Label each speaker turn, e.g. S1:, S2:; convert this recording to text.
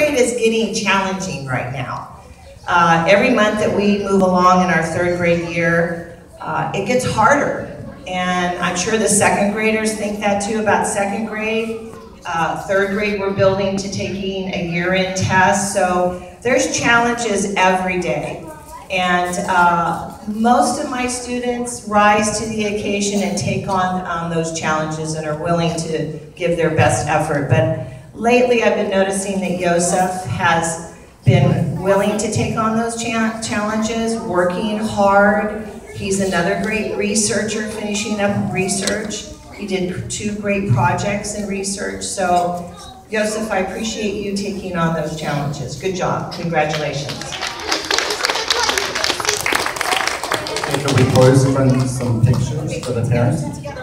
S1: grade is getting challenging right now. Uh, every month that we move along in our third grade year, uh, it gets harder. And I'm sure the second graders think that too about second grade. Uh, third grade, we're building to taking a year-end test. So there's challenges every day. And uh, most of my students rise to the occasion and take on um, those challenges and are willing to give their best effort. But lately I've been noticing that Yosuf has been willing to take on those cha challenges, working hard. He's another great researcher finishing up research. He did two great projects in research. So Yosuf, I appreciate you taking on those challenges. Good job. Congratulations.
S2: Can we pose some, pictures for the parents?